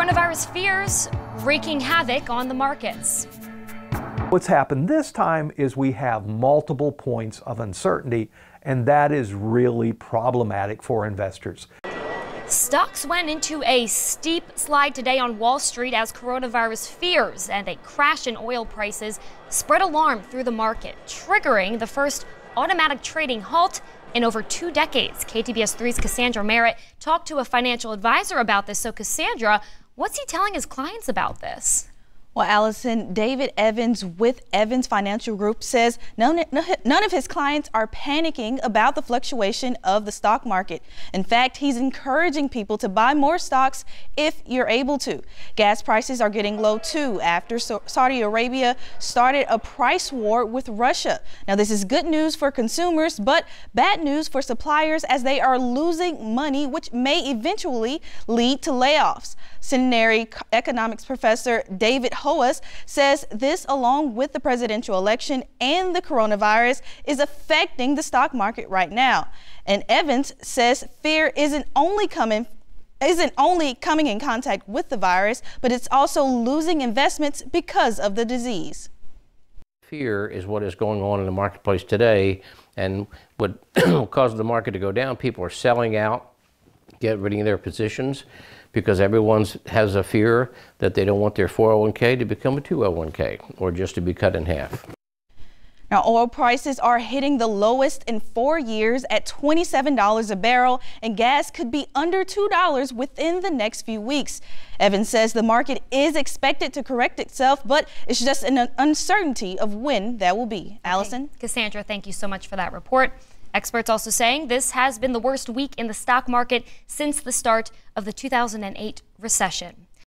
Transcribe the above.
Coronavirus fears wreaking havoc on the markets. What's happened this time is we have multiple points of uncertainty, and that is really problematic for investors. Stocks went into a steep slide today on Wall Street as coronavirus fears and a crash in oil prices spread alarm through the market, triggering the first automatic trading halt in over two decades. KTBS 3's Cassandra Merritt talked to a financial advisor about this. So, Cassandra, what's he telling his clients about this? Well, Allison, David Evans with Evans Financial Group says none, none of his clients are panicking about the fluctuation of the stock market. In fact, he's encouraging people to buy more stocks if you're able to. Gas prices are getting low too after Saudi Arabia started a price war with Russia. Now, this is good news for consumers, but bad news for suppliers as they are losing money, which may eventually lead to layoffs. Centenary economics professor David Hoaas says this, along with the presidential election and the coronavirus, is affecting the stock market right now. And Evans says fear isn't only coming isn't only coming in contact with the virus, but it's also losing investments because of the disease. Fear is what is going on in the marketplace today, and what causes the market to go down. People are selling out, get rid of their positions because everyone has a fear that they don't want their 401k to become a 201k or just to be cut in half. Now, oil prices are hitting the lowest in four years at $27 a barrel, and gas could be under $2 within the next few weeks. Evans says the market is expected to correct itself, but it's just an uncertainty of when that will be. Allison? Okay. Cassandra, thank you so much for that report. Experts also saying this has been the worst week in the stock market since the start of the 2008 recession.